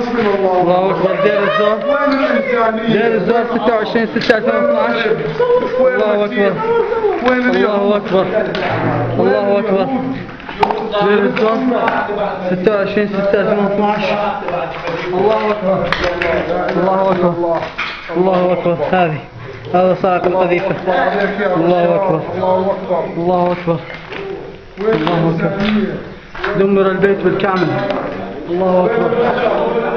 الله اكبر دير الزور؟ دير الزور 26 6 2012 وين الله؟ اكبر؟ الله اكبر الله اكبر دير الزور 26 6 2012 الله اكبر الله اكبر الله اكبر هذه هذا صاعق القذيفة الله. أكبر. الله اكبر الله أكبر. دمر البيت بالكامل الله اكبر